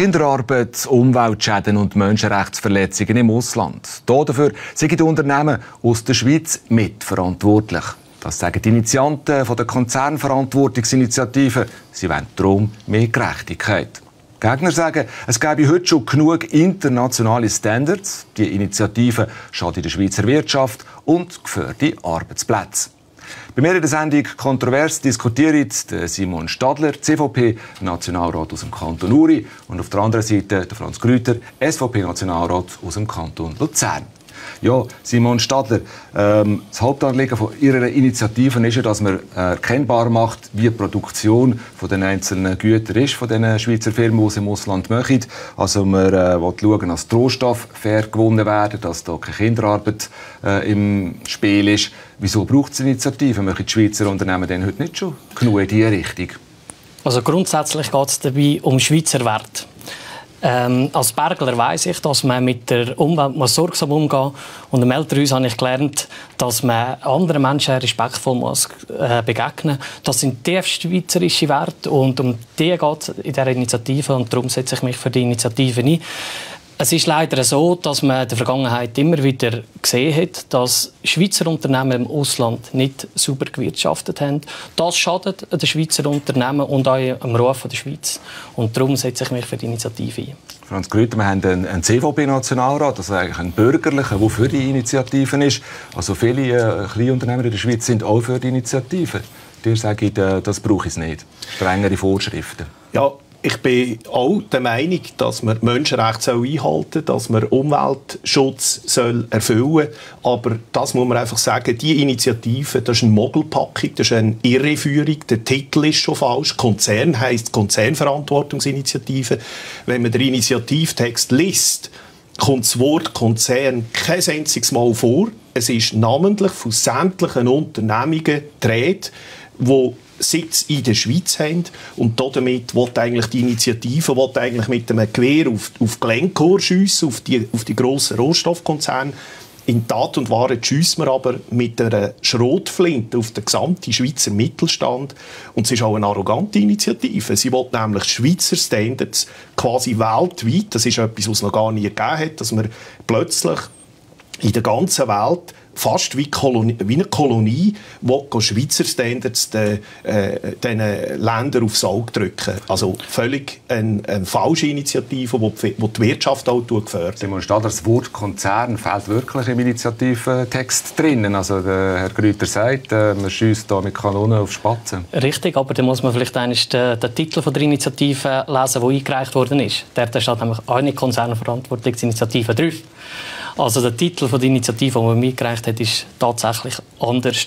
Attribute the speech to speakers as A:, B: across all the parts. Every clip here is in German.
A: Kinderarbeit, Umweltschäden und Menschenrechtsverletzungen im Ausland. Dafür sind die Unternehmen aus der Schweiz mitverantwortlich. Das sagen die Initianten von der Konzernverantwortungsinitiative. Sie wollen darum mehr Gerechtigkeit. Gegner sagen, es gäbe heute schon genug internationale Standards. Die Initiative schadet der Schweizer Wirtschaft und gefährdet Arbeitsplätze. Bei mir in der Sendung kontrovers diskutiert Simon Stadler, CVP-Nationalrat aus dem Kanton Uri und auf der anderen Seite der Franz Grüter, SVP-Nationalrat aus dem Kanton Luzern. Ja, Simon Stadler, ähm, das Hauptanliegen von Ihrer Initiative ist ja, dass man erkennbar macht, wie die Produktion von den einzelnen Gütern ist, von den Schweizer Firmen, die sie im Ausland machen. Also man äh, will schauen, dass Rohstoffe fair gewonnen werden, dass da keine Kinderarbeit äh, im Spiel ist. Wieso braucht es eine Initiative? Machen die Schweizer Unternehmen denn heute nicht schon genug in diese Richtung?
B: Also grundsätzlich geht es dabei um Schweizer Werte. Ähm, als Bergler weiß ich, dass man mit der Umwelt muss sorgsam umgehen muss. Und im Elternhaus habe ich gelernt, dass man anderen Menschen respektvoll muss, äh, begegnen muss. Das sind tiefst schweizerische Werte und um die geht es in dieser Initiative und darum setze ich mich für die Initiative ein. Es ist leider so, dass man in der Vergangenheit immer wieder gesehen hat, dass Schweizer Unternehmen im Ausland nicht sauber gewirtschaftet haben. Das schadet den Schweizer Unternehmen und auch dem Ruf der Schweiz. Und darum setze ich mich für die Initiative ein.
A: Franz Grüter, wir haben einen, CVP-Nationalrat, also eigentlich einen bürgerlichen, der für die Initiative ist. Also viele äh, Kleinunternehmer in der Schweiz sind auch für die Initiative. Dir sage ich, äh, das brauche ich nicht. Strengere Vorschriften.
C: Ja, ich bin auch der Meinung, dass man Menschenrechte einhalten soll, dass man Umweltschutz soll erfüllen soll. Aber das muss man einfach sagen, die Initiative, das ist eine Mogelpackung, das ist eine Irreführung. Der Titel ist schon falsch. Konzern heisst Konzernverantwortungsinitiative. Wenn man den Initiativtext liest, kommt das Wort Konzern kein einziges Mal vor. Es ist namentlich von sämtlichen Unternehmungen gedreht, die Sitz in der Schweiz haben. Und damit will eigentlich die Initiative will eigentlich mit einem Gewehr auf, auf Glencore schiessen, auf die, auf die grossen Rohstoffkonzerne. In Tat und Wahrheit schiessen wir aber mit einer Schrotflinte auf den gesamten Schweizer Mittelstand. Und es ist auch eine arrogante Initiative. Sie will nämlich Schweizer Standards quasi weltweit, das ist etwas, was es noch gar nie gegeben hat, dass man plötzlich in der ganzen Welt fast wie, Kolonie, wie eine Kolonie, die Schweizer Standards den, äh, den Ländern aufs Auge drücken. Also völlig eine, eine falsche Initiative, die die, die Wirtschaft auch fördert.
A: Simon Stadler, das Wort Konzern fällt wirklich im Initiativtext drinnen. Also der Herr Grüter sagt, äh, man schießt hier mit Kanonen auf Spatzen.
B: Richtig, aber dann muss man vielleicht den, den Titel von der Initiative lesen, der eingereicht worden ist. Der steht nämlich eine Konzernverantwortungsinitiative drauf. Also der Titel von der Initiative, die man mitgereicht hat, ist tatsächlich anders.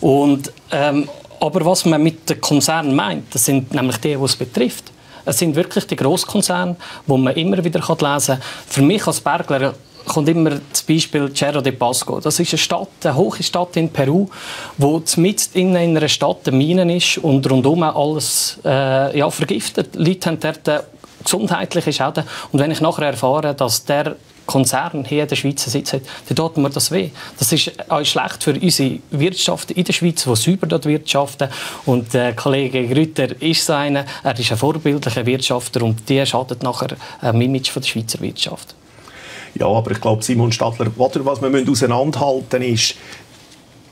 B: Und, ähm, aber was man mit den Konzernen meint, das sind nämlich die, die es betrifft. Es sind wirklich die Grosskonzerne, wo man immer wieder lesen kann. Für mich als Bergler kommt immer das Beispiel Cerro de Pasco. Das ist eine Stadt, eine hohe Stadt in Peru, wo mitten in einer Stadt eine Mine ist und rundum alles äh, ja, vergiftet. Die Leute haben dort gesundheitliche Schäden. Und wenn ich nachher erfahre, dass der Konzern hier in der Schweiz Sitz hat, dann tut mir das weh. Das ist auch schlecht für unsere Wirtschaft in der Schweiz, die sauber dort wirtschaften. Und der Kollege Grütter ist so einer, er ist ein vorbildlicher Wirtschafter und der schadet nachher dem Image von der Schweizer Wirtschaft.
C: Ja, aber ich glaube, Simon Stadler, was wir auseinanderhalten müssen, ist,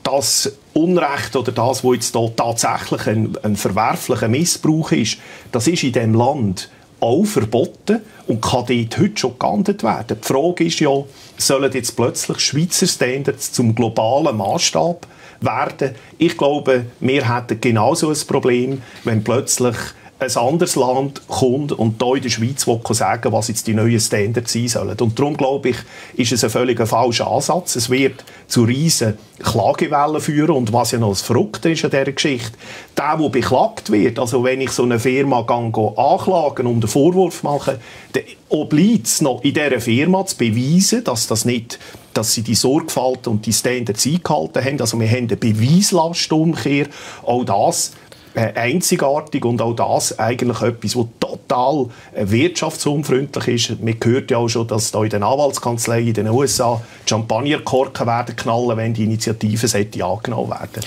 C: das Unrecht oder das, was jetzt da tatsächlich ein, ein verwerflicher Missbrauch ist, das ist in diesem Land auch verboten und kann dort heute schon geahndet werden. Die Frage ist ja, sollen jetzt plötzlich Schweizer Standards zum globalen Maßstab werden? Ich glaube, wir hätten genauso ein Problem, wenn plötzlich ein anderes Land kommt und hier in der Schweiz will sagen was jetzt die neuen Standards sein sollen. Und darum glaube ich, ist es ein völlig falscher Ansatz. Es wird zu riesen Klagewellen führen und was ja noch das Verrückte ist an dieser Geschichte, der, der beklagt wird, also wenn ich so eine Firma gehe, anklagen und einen Vorwurf machen, dann obliegt es noch in dieser Firma zu beweisen, dass das nicht dass sie die Sorgfalt und die Standards eingehalten haben. Also wir haben eine Beweislastumkehr. Auch das einzigartig und auch das eigentlich etwas, was total äh, wirtschaftsunfreundlich ist. Man hört ja auch schon, dass da in den Anwaltskanzleien in den USA Champagnerkorken werden knallen, wenn die Initiative sollte angenommen werden.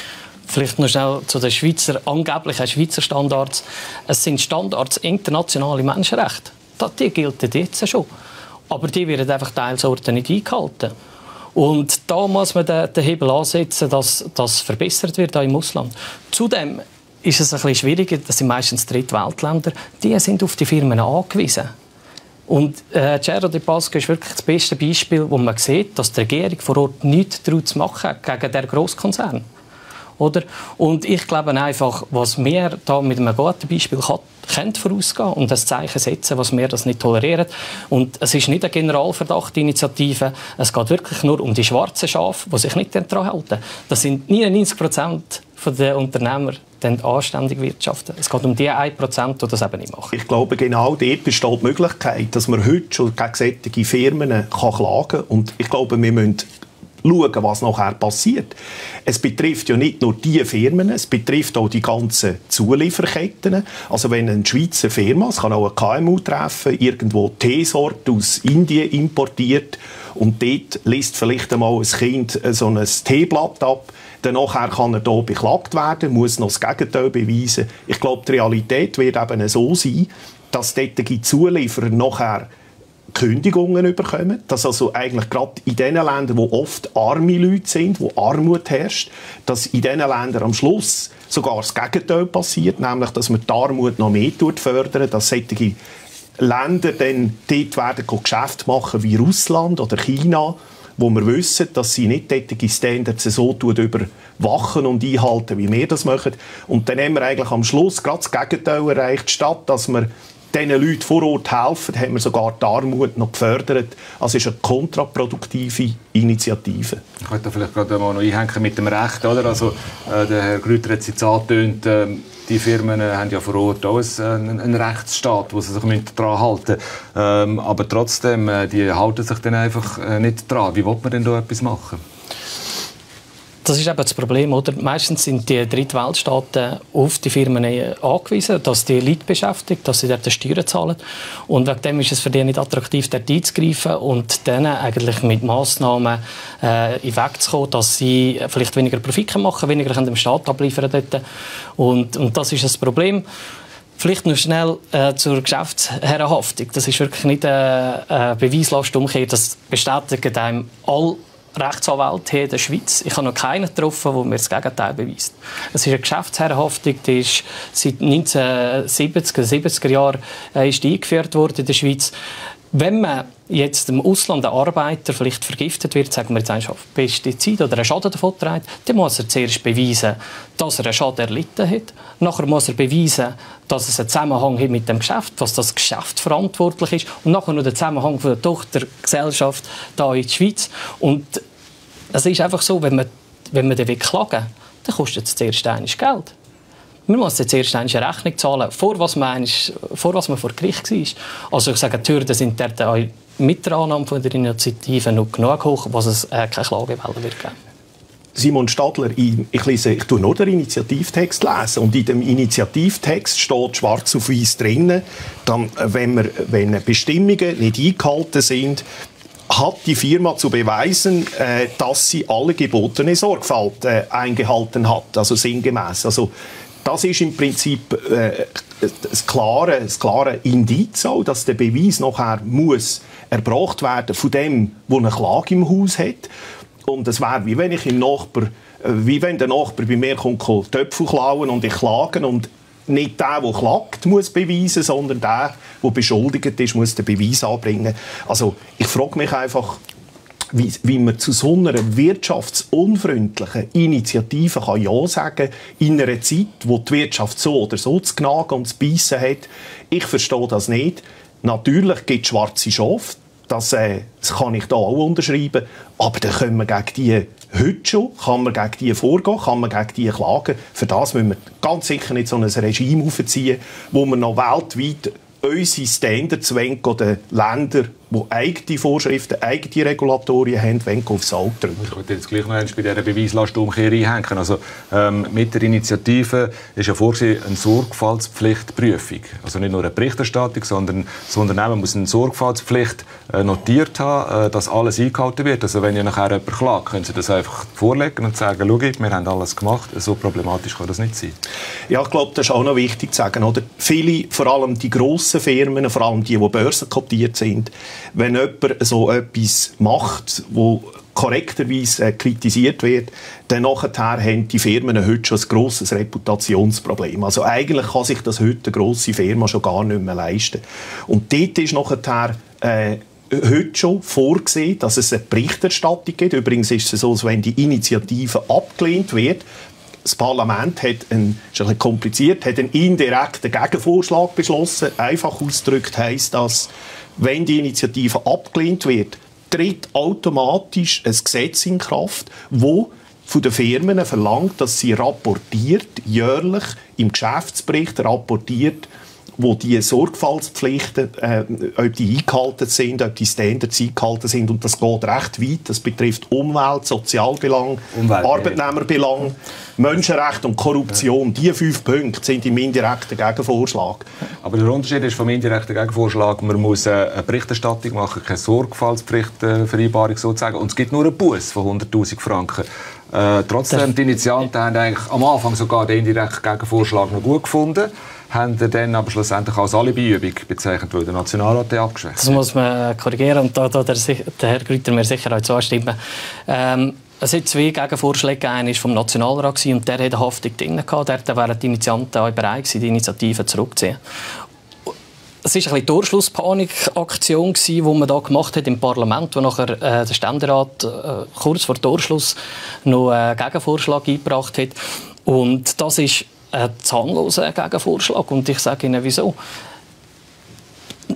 B: Vielleicht noch schnell zu den Schweizer, angeblichen Schweizer Standards. Es sind Standards internationale Menschenrechte. die gelten jetzt schon. Aber die werden einfach Teilsorten nicht eingehalten. Und da muss man den, Hebel ansetzen, dass das verbessert wird im Ausland. Zudem ist es ein bisschen schwieriger, das sind meistens Drittweltländer, die sind auf die Firmen angewiesen. Und äh, Cerro de Pasco ist wirklich das beste Beispiel, wo man sieht, dass die Regierung vor Ort nichts zu machen hat gegen den Grosskonzern. Oder? Und ich glaube einfach, was wir da mit einem guten Beispiel können vorausgehen und das Zeichen setzen, was wir das nicht tolerieren. Und es ist nicht eine Generalverdachtinitiative. Es geht wirklich nur um die schwarzen Schafe, die sich nicht daran halten. Das sind 99 Prozent der Unternehmer, die anständig wirtschaften. Es geht um die 1 Prozent, die das eben nicht machen.
C: Ich glaube, genau dort besteht die Möglichkeit, dass man heute schon gegen solche Firmen kann klagen kann. Und ich glaube, wir müssen schauen, was nachher passiert. Es betrifft ja nicht nur die Firmen, es betrifft auch die ganzen Zulieferketten. Also wenn eine Schweizer Firma, es kann auch ein KMU treffen, irgendwo Teesort aus Indien importiert und dort liest vielleicht einmal ein Kind so ein Teeblatt ab, dann nachher kann er hier beklagt werden, muss noch das Gegenteil beweisen. Ich glaube, die Realität wird eben so sein, dass dort die Zulieferer nachher Kündigungen bekommen, dass also eigentlich gerade in den Ländern, wo oft arme Leute sind, wo Armut herrscht, dass in diesen Ländern am Schluss sogar das Gegenteil passiert, nämlich dass man die Armut noch mehr fördern, dass solche Länder dann dort werden Geschäfte machen wie Russland oder China, wo wir wissen, dass sie nicht solche Standards so überwachen und einhalten, wie wir das machen. Und dann haben wir eigentlich am Schluss gerade das Gegenteil erreicht, statt dass wir diesen Leuten vor Ort helfen, haben wir sogar die Armut noch gefördert. Also ist eine kontraproduktive Initiative.
A: Ich könnte vielleicht gerade mal noch einhängen mit dem Recht. Oder? Also, äh, der Herr Grüter hat es jetzt angetönt, äh, die Firmen äh, haben ja vor Ort auch einen, einen Rechtsstaat, wo sie sich daran halten müssen. Ähm, aber trotzdem, äh, die halten sich dann einfach äh, nicht daran. Wie will man denn da etwas machen?
B: Das ist eben das Problem, oder? Meistens sind die Drittweltstaaten auf die Firmen angewiesen, dass die Leute beschäftigt, dass sie dort Steuern zahlen. Und wegen dem ist es für die nicht attraktiv, dort einzugreifen und dann eigentlich mit Massnahmen äh, wegzukommen, dass sie vielleicht weniger Profit machen, weniger dem Staat abliefern dort. Und, und das ist das Problem. Vielleicht noch schnell äh, zur Geschäftsherrenhaftung. Das ist wirklich nicht eine, eine Beweislastumkehr. Das bestätigt einem all Rechtsanwälte hier in der Schweiz. Ich habe noch keinen getroffen, der mir das Gegenteil beweist. Es ist eine Geschäftsherrenhaftung, die ist seit 1970er, 70er Jahren äh, ist eingeführt worden in der Schweiz. Wenn man jetzt im Ausland ein Arbeiter vielleicht vergiftet wird, sagen wir jetzt einfach Pestizid oder einen Schaden davon trägt, dann muss er zuerst beweisen, dass er einen Schaden erlitten hat. Nachher muss er beweisen, dass es einen Zusammenhang hat mit dem Geschäft, dass das Geschäft verantwortlich ist. Und nachher noch den Zusammenhang von der Tochtergesellschaft hier in der Schweiz. Und es ist einfach so, wenn man, wenn man den klagen will, dann kostet es zuerst Geld. Man muss jetzt erst eine Rechnung zahlen, vor was man, vor was man vor Gericht war. Also ich sage, die Hürden sind dort mit der Annahme von der Initiative noch genug hoch, was es äh, keine Klagewelle wird geben.
C: Simon Stadler, ich, lese, ich tue nur den Initiativtext lesen und in dem Initiativtext steht schwarz auf weiß drinnen, dann, wenn, wir, wenn Bestimmungen nicht eingehalten sind, hat die Firma zu beweisen, äh, dass sie alle gebotene Sorgfalt äh, eingehalten hat, also sinngemäß. Also das ist im Prinzip äh, das klare, das klare Indiz, auch, dass der Beweis nachher muss erbracht werden von dem, der eine Klage im Haus hat. Und es wäre, wie wenn ich im Nachbar, äh, wie wenn der Nachbar bei mir kommt, Töpfe klauen und ich klage und nicht der, der klagt, muss beweisen, sondern der, der beschuldigt ist, muss den Beweis anbringen. Also ich frage mich einfach, wie, wie man zu so einer wirtschaftsunfreundlichen Initiative kann Ja sagen in einer Zeit, wo die Wirtschaft so oder so zu knagen und zu beißen hat. Ich verstehe das nicht. Natürlich gibt es schwarze Schafe, das, äh, das kann ich da auch unterschreiben, aber dann können wir gegen die heute schon, kann man gegen die vorgehen, kann man gegen die klagen. Für das müssen wir ganz sicher nicht so ein Regime aufziehen, wo man noch weltweit unsere Standards oder Länder die eigene Vorschriften, eigene Regulatorien haben, wenn aufs Auge drücken.
A: Ich würde jetzt gleich noch bei dieser Beweislastumkehr einhängen. Also, ähm, mit der Initiative ist ja vorgesehen eine Sorgfaltspflichtprüfung. Also nicht nur eine Berichterstattung, sondern das Unternehmen muss eine Sorgfaltspflicht äh, notiert haben, äh, dass alles eingehalten wird. Also wenn ihr nachher jemand klagt, können Sie das einfach vorlegen und sagen, schau, wir haben alles gemacht. So problematisch kann das nicht sein.
C: Ja, ich glaube, das ist auch noch wichtig zu sagen. Oder? Viele, vor allem die grossen Firmen, vor allem die, die börsenkotiert sind, wenn jemand so etwas macht, wo korrekterweise äh, kritisiert wird, dann nachher haben die Firmen heute schon ein grosses Reputationsproblem. Also eigentlich kann sich das heute eine grosse Firma schon gar nicht mehr leisten. Und dort ist nachher äh, heute schon vorgesehen, dass es eine Berichterstattung gibt. Übrigens ist es so, dass wenn die Initiative abgelehnt wird, das Parlament hat ein, ist ein kompliziert, hat einen indirekten Gegenvorschlag beschlossen. Einfach ausgedrückt heisst das, wenn die Initiative abgelehnt wird, tritt automatisch ein Gesetz in Kraft, wo von den Firmen verlangt, dass sie rapportiert, jährlich im Geschäftsbericht rapportiert, wo die Sorgfaltspflichten, äh, ob die eingehalten sind, ob die Standards eingehalten sind. Und das geht recht weit. Das betrifft Umwelt, Sozialbelang, Umwelt, Arbeitnehmerbelang, Menschenrecht und Korruption. Ja. Die fünf Punkte sind im indirekten Gegenvorschlag.
A: Aber der Unterschied ist vom indirekten Gegenvorschlag, man muss eine Berichterstattung machen, keine Sorgfaltspflichtvereinbarung sozusagen. Und es gibt nur einen Bus von 100'000 Franken. Äh, trotzdem, die Initianten haben eigentlich am Anfang sogar den indirekten Gegenvorschlag noch gut gefunden haben dann aber schlussendlich als Alibiübung bezeichnet, weil der Nationalrat abgeschwächt
B: Das muss man korrigieren und da, da der, der Herr Grüter mir sicher auch zustimmen. Ähm, es hat zwei Gegenvorschläge. Einer war vom Nationalrat und der hatte Haftung drin. Dort wären die Initianten auch bereit gewesen, die Initiative zurückzuziehen. Es war eine Torschlusspanikaktion, die man da gemacht hat im Parlament, wo nachher äh, der Ständerat äh, kurz vor Torschluss noch einen Gegenvorschlag eingebracht hat. Und das ist ein zahnloser Gegenvorschlag. Und ich sage Ihnen, wieso.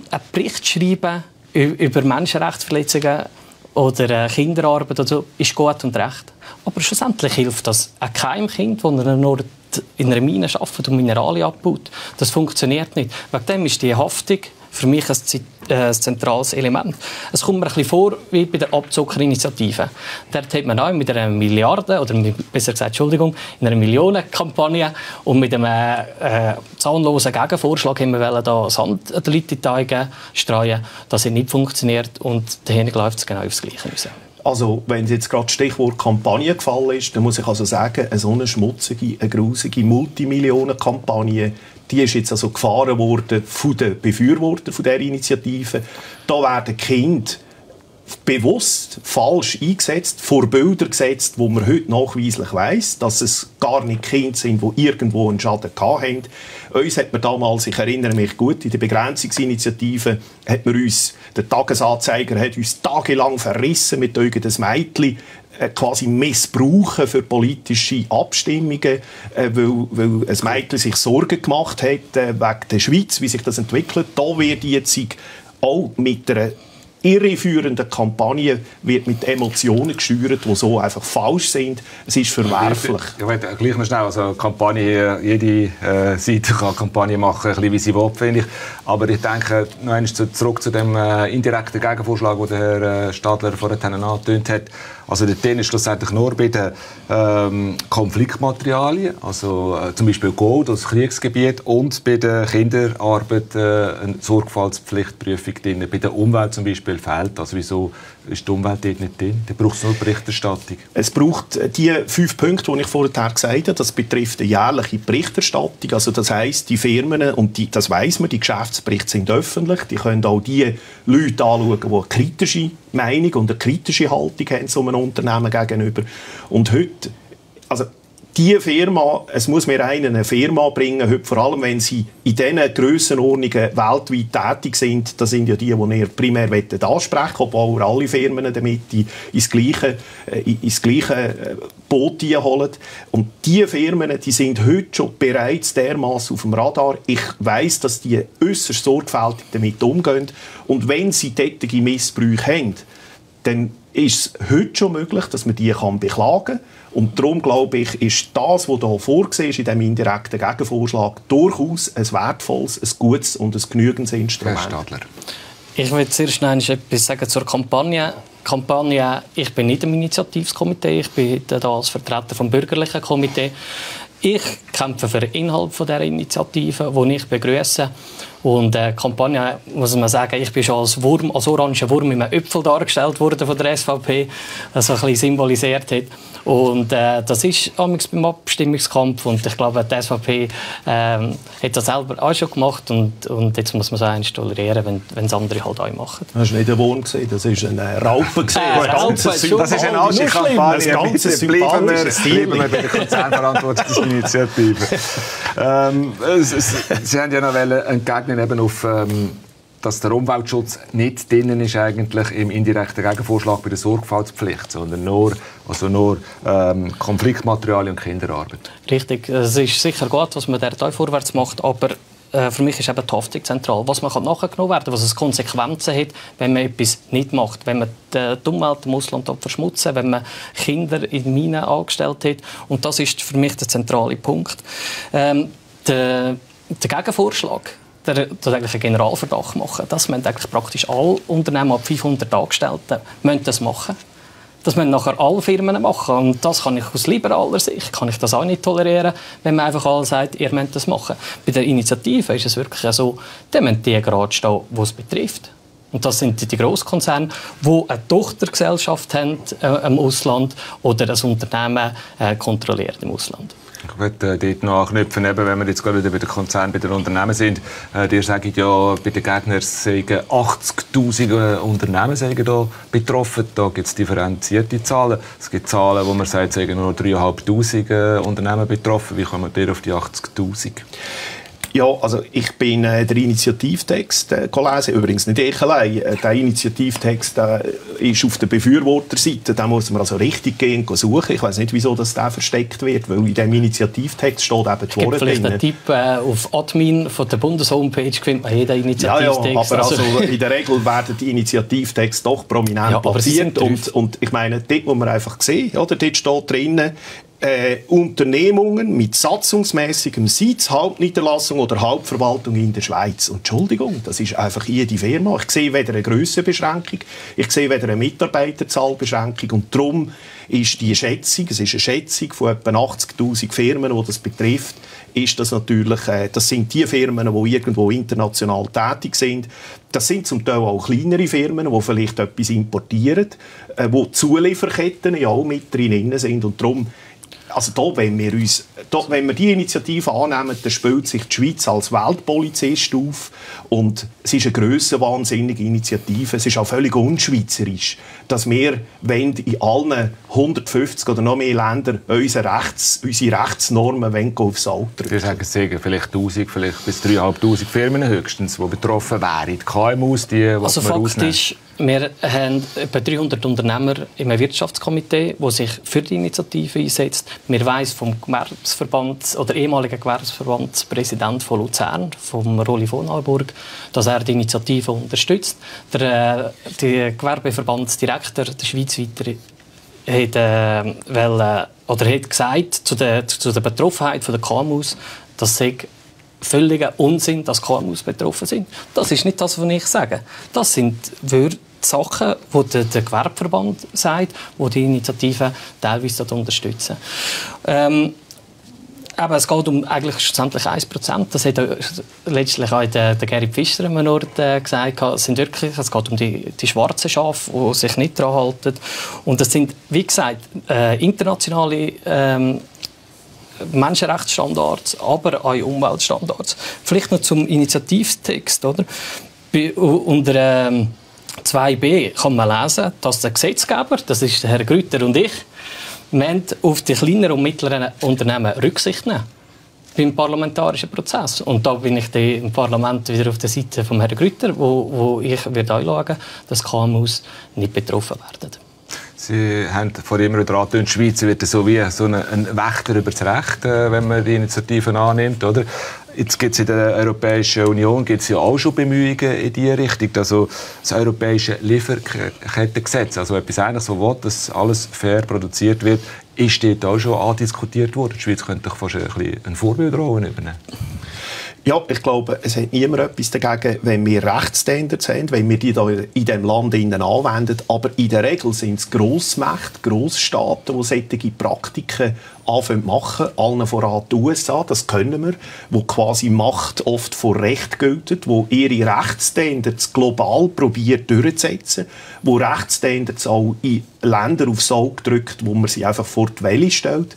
B: Ein Bericht schreiben über Menschenrechtsverletzungen oder Kinderarbeit oder so, ist gut und recht. Aber schlussendlich hilft das auch keinem Kind, das nur in einer Mine arbeitet und Mineralien abbaut. Das funktioniert nicht. Wegen dem ist die Haftung für mich ein, äh, ein zentrales Element. Es kommt mir ein bisschen vor wie bei der Abzuckerinitiative. Dort hat man auch mit einer Milliarde, oder besser gesagt, Entschuldigung, in einer Millionenkampagne und mit einem äh, zahnlosen Gegenvorschlag haben wir da Sand an die Leute streuen. Das hat nicht funktioniert und dahin läuft es genau aufs Gleiche raus.
C: Also, wenn jetzt gerade das Stichwort Kampagne gefallen ist, dann muss ich also sagen, eine so eine schmutzige, eine grusige Multimillionenkampagne, die ist jetzt also gefahren worden von den Befürwortern von der Initiative. Da werden Kinder bewusst falsch eingesetzt, vor Bilder gesetzt, wo man heute nachweislich weiß, dass es gar nicht Kinder sind, die irgendwo einen Schaden hatten. Uns hat man damals, ich erinnere mich gut, in der Begrenzungsinitiative hat man uns, der Tagesanzeiger hat uns tagelang verrissen mit irgendeinem Mädchen, äh, quasi missbrauchen für politische Abstimmungen, äh, weil, weil ein Mädchen sich Sorgen gemacht hat äh, wegen der Schweiz, wie sich das entwickelt. Da wird jetzt auch mit einer irreführende Kampagne wird mit Emotionen gesteuert, die so einfach falsch sind. Es ist verwerflich.
A: Ich, ich, ich gleich noch schnell, also Kampagne, jede äh, Seite kann Kampagne machen, ein bisschen wie sie will, finde ich. Aber ich denke, noch einmal zurück zu dem äh, indirekten Gegenvorschlag, den Herr äh, Stadler vorhin angetönt hat. Also der ist schlussendlich nur bei den ähm, Konfliktmaterialien, also äh, zum Beispiel Gold, das Kriegsgebiet, und bei der Kinderarbeit äh, eine Sorgfaltspflichtprüfung drin. Bei der Umwelt zum Beispiel fehlt das. wieso ist die Umwelt dort nicht drin? Da braucht es nur Berichterstattung.
C: Es braucht äh, die fünf Punkte, die ich vorher gesagt habe, das betrifft eine jährliche Berichterstattung. Also das heisst, die Firmen, und die, das weiss man, die Geschäftsberichte sind öffentlich, die können auch die Leute anschauen, die eine kritische Meinung und eine kritische Haltung haben zu einem Unternehmen gegenüber. Und heute, also die Firma, es muss mir einen eine Firma bringen, heute, vor allem wenn sie in diesen Grössenordnungen weltweit tätig sind, das sind ja die, die ihr primär ansprechen obwohl alle Firmen damit ins gleiche, äh, ins gleiche äh, Boot holen. Und diese Firmen, die sind heute schon bereits dermaßen auf dem Radar. Ich weiß, dass die äußerst sorgfältig damit umgehen. Und wenn sie tätige Missbrüche haben, dann ist es heute schon möglich, dass man die kann beklagen kann. Und darum glaube ich, ist das, was hier vorgesehen ist in diesem indirekten Gegenvorschlag, durchaus ein wertvolles, ein gutes und ein genügendes Instrument. Herr Stadler.
B: Ich will zuerst noch etwas sagen zur Kampagne. Kampagne, ich bin nicht im Initiativkomitee, ich bin da als Vertreter vom bürgerlichen Komitee. Ich kämpfe für den Inhalt dieser Initiative, die ich begrüße. Und äh, Kampagne, muss man sagen, ich bin schon als Wurm, als oranger Wurm in einem Äpfel dargestellt worden von der SVP, das ein bisschen symbolisiert hat. Und äh, das ist amigs beim Abstimmungskampf und ich glaube, die SVP ähm, hat das selber auch schon gemacht und, und jetzt muss man so eins tolerieren, wenn, wenn es andere halt auch machen.
C: Das war nicht ein Wurm, das war eine Raupe. Äh,
A: ein Raupe das ist eine andere Kampagne. Ein ganz bleiben wir, bleiben wir bei der Konzernverantwortungsinitiative. ähm, Sie haben ja noch entgegnen eben auf... Ähm, dass der Umweltschutz nicht drin ist eigentlich im indirekten Gegenvorschlag bei der Sorgfaltspflicht, sondern nur, also nur ähm, Konfliktmaterialien und Kinderarbeit.
B: Richtig, es ist sicher gut, was man dort vorwärts macht, aber äh, für mich ist eben die Haftung zentral. Was man kann nachgenommen werden was es Konsequenzen hat, wenn man etwas nicht macht. Wenn man die Umwelt im Ausland verschmutzen wenn man Kinder in Minen angestellt hat. Und das ist für mich der zentrale Punkt. Ähm, der, der Gegenvorschlag der, eigentlich einen Generalverdacht machen. Das müssen eigentlich praktisch alle Unternehmen ab 500 Angestellten müssen das machen. Das müssen nachher alle Firmen machen. Und das kann ich aus liberaler Sicht kann ich das auch nicht tolerieren, wenn man einfach alle sagt, ihr müsst das machen. Bei der Initiative ist es wirklich so, da müssen die gerade stehen, die es betrifft. Und das sind die Großkonzerne, die eine Tochtergesellschaft haben äh, im Ausland oder das Unternehmen äh, kontrolliert im Ausland.
A: Ich möchte äh, dort noch anknüpfen, eben, wenn wir jetzt gerade wieder bei den Konzernen, bei den Unternehmen sind. Äh, dir sagen ja, bei den Gegnern seien 80'000 Unternehmen seien da betroffen. Da gibt es differenzierte Zahlen. Es gibt Zahlen, wo man sagt, seien nur 3'500 Unternehmen betroffen. Wie kommen wir auf die 80'000?
C: Ja, also ich bin äh, der Initiativtext äh, gelesen, übrigens nicht ich allein. Äh, der Initiativtext äh, ist auf der Befürworterseite, da muss man also richtig gehen und suchen. Ich weiß nicht, wieso das da versteckt wird, weil in dem Initiativtext steht eben
B: die Worte vielleicht einen Tipp äh, auf Admin von der Bundeshomepage findet man jeden Initiativtext.
C: Ja, ja, aber also, also in der Regel werden die Initiativtexte doch prominent ja, platziert und, und ich meine, dort muss man einfach sehen, oder? Dort steht drinnen, äh, Unternehmungen mit satzungsmäßigem Sitz, Hauptniederlassung oder Hauptverwaltung in der Schweiz. Und Entschuldigung, das ist einfach jede Firma. Ich sehe weder eine Grössenbeschränkung, ich sehe weder eine Mitarbeiterzahlbeschränkung und darum ist die Schätzung, es ist eine Schätzung von etwa 80'000 Firmen, die das betrifft, ist das natürlich, äh, das sind die Firmen, die irgendwo international tätig sind. Das sind zum Teil auch kleinere Firmen, die vielleicht etwas importieren, äh, wo Zulieferketten ja auch mit drin sind und darum also da, wenn wir uns, da, wenn wir die Initiative annehmen, dann spielt sich die Schweiz als Weltpolizist auf und es ist eine grössenwahnsinnige Initiative. Es ist auch völlig unschweizerisch, dass wir wenn in allen 150 oder noch mehr Ländern unsere, Rechts, unsere Rechtsnormen aufs Alter
A: Wir sagen, sagen vielleicht 1000, vielleicht bis 3'500 Firmen höchstens, die betroffen wären. Die KMUs, die,
B: was also faktisch, wir haben etwa 300 Unternehmer im Wirtschaftskomitee, die sich für die Initiative einsetzt. Wir weiss vom Gewerbsverband oder ehemaligen Gewerbsverbandspräsident von Luzern, vom Rolli von Alburg, dass er die Initiative unterstützt. Der, äh, der Gewerbeverbandsdirektor, der Schweizweiter, hat, äh, weil, oder hat gesagt zu der, zu der Betroffenheit der KMUs, dass sie völliger Unsinn, dass KMUs betroffen sind. Das ist nicht das, was ich sage. Das sind Wörter, Sachen, die der, der Gewerbeverband sagt, die die Initiative teilweise unterstützen. Ähm, aber es geht um eigentlich schlussendlich 1%. Das hat letztlich auch der, der Gerrit Fischer am Ort äh, gesagt. Es, sind wirklich, es geht um die, die schwarzen Schafe, die sich nicht daran halten. Und das sind, wie gesagt, äh, internationale ähm, Menschenrechtsstandards, aber auch Umweltstandards. Vielleicht noch zum Initiativtext. Oder? Bei, unter ähm, 2b kann man lesen, dass der Gesetzgeber, das ist Herr Grütter und ich, auf die kleineren und mittleren Unternehmen Rücksicht nehmen beim parlamentarischen Prozess. Und da bin ich im Parlament wieder auf der Seite von Herrn Grütter, wo, wo ich werde anschauen, dass KMUs nicht betroffen werden.
A: Sie haben vor immer wieder angetönt, die Schweiz wird so wie so ein, ein Wächter über das Recht, äh, wenn man die Initiativen annimmt. Oder? Jetzt gibt es in der Europäischen Union gibt's ja auch schon Bemühungen in diese Richtung. Also das europäische Lieferkettengesetz, also etwas Ähnliches, so will, dass alles fair produziert wird, ist dort auch schon andiskutiert worden. Die Schweiz könnte fast ein bisschen eine Vorbildrolle übernehmen.
C: Ja, ich glaube, es hat niemand etwas dagegen, wenn wir Rechtsstandards haben, wenn wir die da in diesem Land anwenden. Aber in der Regel sind es Grossmächte, Grossstaaten, die solche Praktiken anfangen machen. Allen voran die USA, das können wir, wo quasi Macht oft vor Recht gilt, wo ihre Rechtsstandards global probiert durchzusetzen, wo Rechtsstandards auch in Länder aufs Auge drückt, wo man sie einfach vor die Welle stellt.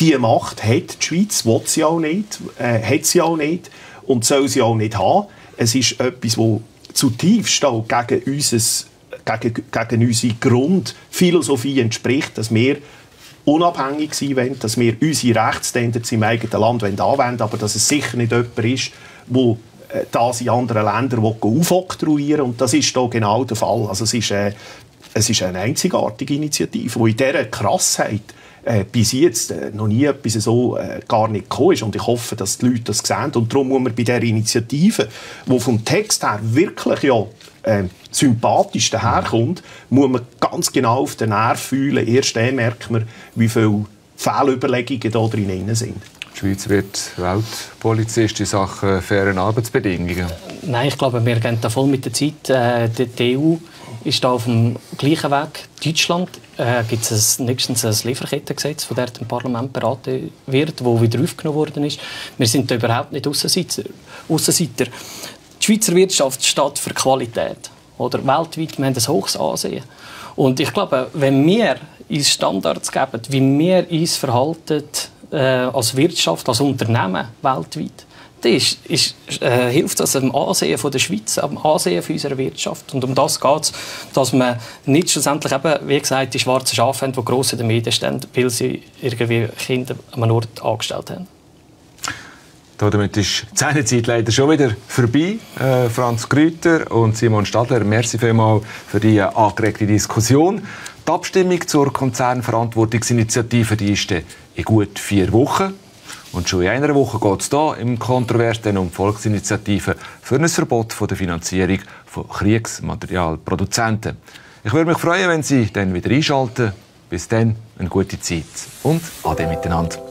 C: Diese Macht hat die Schweiz, will sie auch nicht, äh, hat sie auch nicht und soll sie auch nicht haben. Es ist etwas, das zutiefst auch gegen, unseres, gegen, gegen unsere Grundphilosophie entspricht, dass wir unabhängig sein wollen, dass wir unsere Rechtsstandards im eigenen Land anwenden aber dass es sicher nicht jemand ist, der äh, das in anderen Ländern aufoktroyieren Und das ist hier genau der Fall. Also es ist, äh, es ist eine einzigartige Initiative, die in dieser Krassheit äh, bis jetzt äh, noch nie etwas so äh, gar nicht gekommen ist. Und ich hoffe, dass die Leute das sehen. Und darum muss man bei dieser Initiative, die vom Text her wirklich ja, äh, sympathisch daherkommt, muss man ganz genau auf den Nerv fühlen. Erst dann merkt man, wie viele Fehlüberlegungen da drin sind.
A: Die Schweiz wird Weltpolizist in Sachen fairen Arbeitsbedingungen.
B: Nein, ich glaube, wir gehen da voll mit der Zeit. Äh, die EU ist da auf dem gleichen Weg. Deutschland äh, gibt es nächstens ein Lieferkettengesetz, das dort im Parlament beraten wird, das wieder aufgenommen worden ist. Wir sind da überhaupt nicht Aussenseiter. Die Schweizer Wirtschaft steht für Qualität. Oder weltweit, wir haben ein hohes Ansehen. Und ich glaube, wenn wir uns Standards geben, wie wir uns verhalten äh, als Wirtschaft, als Unternehmen weltweit, ist, ist, äh, hilft das am Ansehen von der Schweiz, am Ansehen von unserer Wirtschaft. Und um das geht es, dass man nicht schlussendlich eben, wie gesagt, die schwarzen Schafe haben, die gross in den Medien stehen, weil sie irgendwie Kinder an einem Ort angestellt haben.
A: Damit ist die Zeit leider schon wieder vorbei. Äh, Franz Grüter und Simon Stadler, merci vielmals für die angeregte Diskussion. Die Abstimmung zur Konzernverantwortungsinitiative die ist in gut vier Wochen. Und schon in einer Woche geht es hier im Kontrovers um Volksinitiative für ein Verbot von der Finanzierung von Kriegsmaterialproduzenten. Ich würde mich freuen, wenn Sie dann wieder einschalten. Bis dann, eine gute Zeit und ade miteinander.